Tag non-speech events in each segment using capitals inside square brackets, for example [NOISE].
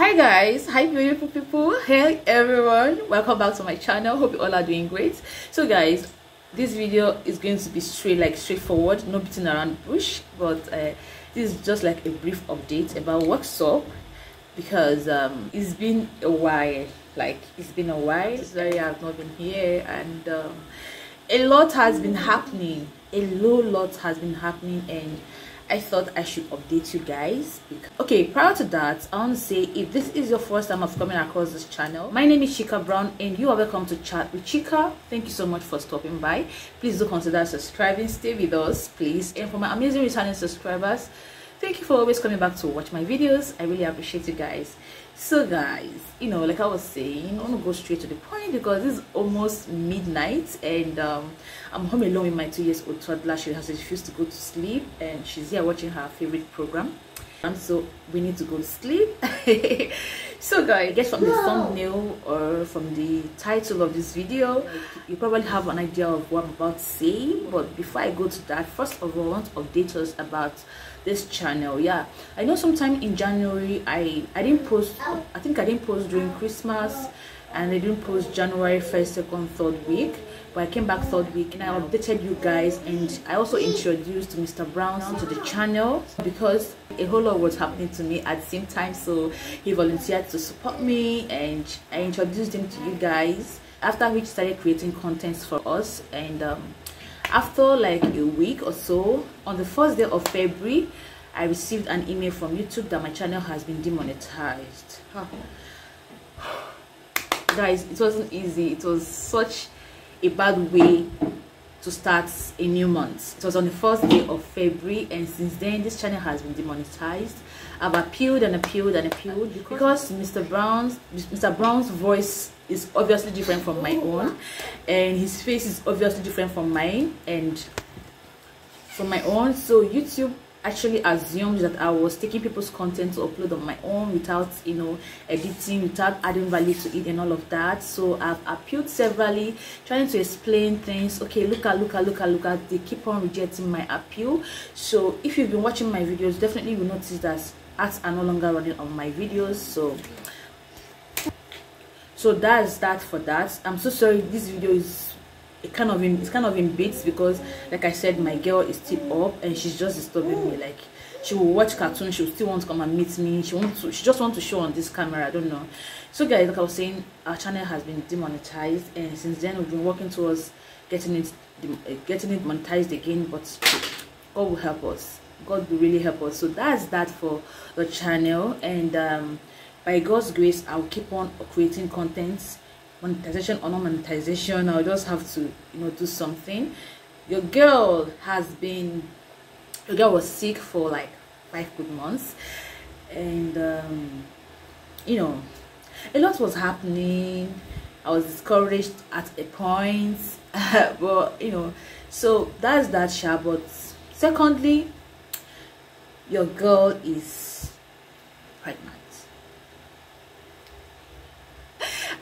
hi guys. Hi beautiful people. Hey everyone. Welcome back to my channel. Hope you all are doing great. So guys this video is going to be straight like straightforward no beating around the bush but uh, this is just like a brief update about what's up because um it's been a while. Like it's been a while. Sorry i've not been here and um, a lot has been happening a low lot has been happening and I thought I should update you guys. Okay, prior to that, I want to say if this is your first time of coming across this channel, my name is Chika Brown and you are welcome to chat with Chika. Thank you so much for stopping by. Please do consider subscribing, stay with us, please. And for my amazing returning subscribers, thank you for always coming back to watch my videos. I really appreciate you guys so guys you know like i was saying i want to go straight to the point because it's almost midnight and um, i'm home alone with my two years old toddler. She has refused to go to sleep and she's here watching her favorite program. And so we need to go to sleep [LAUGHS] so guys guess from the thumbnail or from the title of this video you probably have an idea of what i'm about to say but before i go to that first of all i want to update us about this channel. Yeah i know sometime in january i i didn't post oh. i think i didn't post during christmas and I didn't post January 1st, 2nd, 3rd week but I came back third week and I updated you guys and I also introduced Mr. Brown to the channel because a whole lot was happening to me at the same time so he volunteered to support me and I introduced him to you guys after which started creating contents for us and um, after like a week or so on the first day of february i received an email from youtube that my channel has been demonetized huh. Guys it wasn't easy. It was such a bad way to start a new month. It was on the first day of february and since then this channel has been demonetized. I've appealed and appealed and appealed because? mr brown's mr brown's voice is obviously different from my own and his face is obviously different from mine and from my own. So youtube actually assumed that i was taking people's content to upload on my own without you know editing without adding value to it and all of that. So i've appealed severally trying to explain things. Okay look at look at look at look at. They keep on rejecting my appeal. So if you've been watching my videos definitely will notice that ads are no longer running on my videos. So so that's that for that. I'm so sorry. This video is it kind of in it's kind of in bits because like i said my girl is still up and she's just disturbing me. Like she will watch cartoons she will still want to come and meet me. She wants to she just want to show on this camera i don't know. So guys like i was saying our channel has been demonetized and since then we've been working towards getting it getting it monetized again but god will help us. God will really help us. So that's that for the channel and um by god's grace i'll keep on creating contents monetization or non monetization i'll just have to you know do something. Your girl has been your girl was sick for like five good months. And um you know a lot was happening. I was discouraged at a point. [LAUGHS] But you know so that's that sha. But secondly your girl is pregnant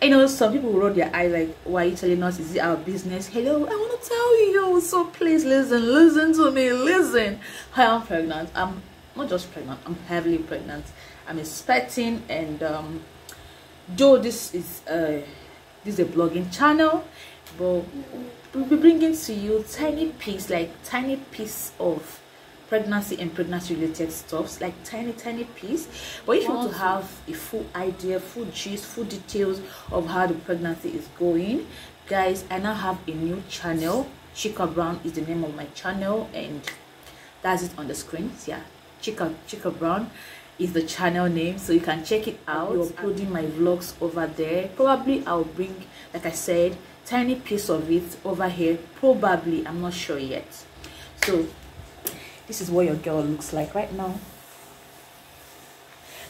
I know some people roll their eyes like, why are you telling us? Is it our business? Hello, I want to tell you. So please listen, listen to me, listen. I'm pregnant. I'm not just pregnant, I'm heavily pregnant. I'm expecting and um, though this is uh, this is a blogging channel, but we'll be bringing to you tiny piece, like tiny piece of pregnancy and pregnancy related stuffs like tiny tiny piece. But if you want to have a full idea full gist full details of how the pregnancy is going guys i now have a new channel. Chika brown is the name of my channel and that's it on the screen. Yeah chika chika brown is the channel name so you can check it out. You're uploading my vlogs over there. Probably i'll bring like i said tiny piece of it over here. Probably i'm not sure yet. So this is what your girl looks like right now.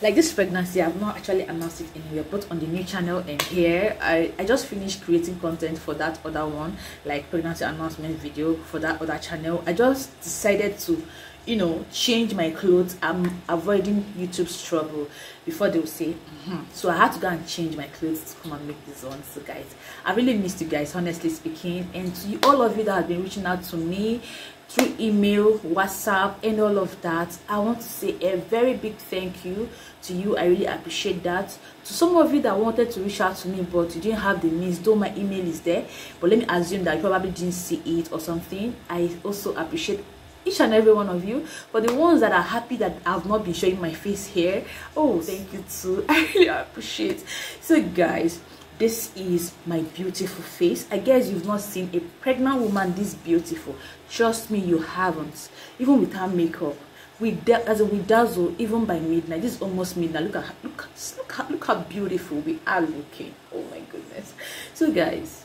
Like this pregnancy i've not actually announced it anywhere but on the new channel and here. I i just finished creating content for that other one like pregnancy announcement video for that other channel. I just decided to you know change my clothes. I'm avoiding youtube's trouble. Before they will say mm -hmm. so i had to go and change my clothes to come and make this one. So guys i really missed you guys honestly speaking. And to all of you that have been reaching out to me through email whatsapp and all of that. I want to say a very big thank you to you. I really appreciate that. To some of you that wanted to reach out to me but you didn't have the means though my email is there. But let me assume that you probably didn't see it or something. I also appreciate each and every one of you. For the ones that are happy that i've not been showing my face here. Oh thank you too. [LAUGHS] I really appreciate. So guys this is my beautiful face. I guess you've not seen a pregnant woman this beautiful. Trust me you haven't. Even without makeup. With as with dazzle even by midnight. This is almost midnight. Look at look look look how beautiful we are looking. Oh my goodness. So guys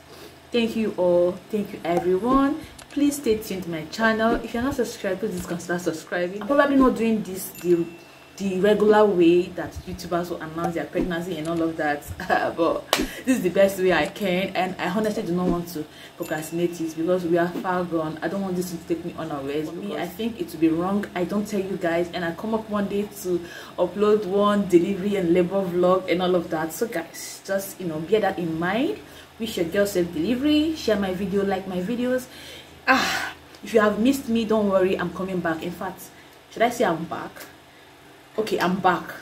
thank you all. Thank you everyone. Please stay tuned to my channel. If you're not subscribed please consider subscribing. I'm probably not doing this the the regular way that youtubers will announce their pregnancy and all of that. [LAUGHS] But this is the best way i can and i honestly do not want to procrastinate it because we are far gone. I don't want this to take me unawares. Me i think it would be wrong. I don't tell you guys and i come up one day to upload one delivery and labor vlog and all of that. So guys just you know bear that in mind. Wish your girl safe delivery. Share my video like my videos. Ah if you have missed me don't worry i'm coming back. In fact should i say i'm back okay i'm back.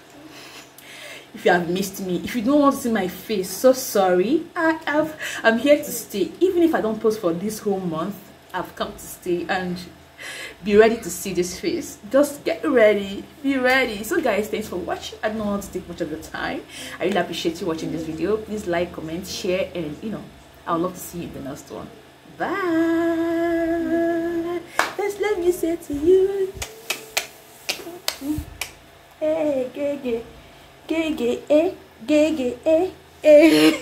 If you have missed me if you don't want to see my face so sorry. I have i'm here to stay. Even if i don't post for this whole month i've come to stay and be ready to see this face. Just get ready. Be ready. So guys thanks for watching. I don't want to take much of your time. I really appreciate you watching this video. Please like comment share and you know i would love to see you in the next one. Bye. That's let me say to you. Gay, gay, gay, eh, gay, eh, eh.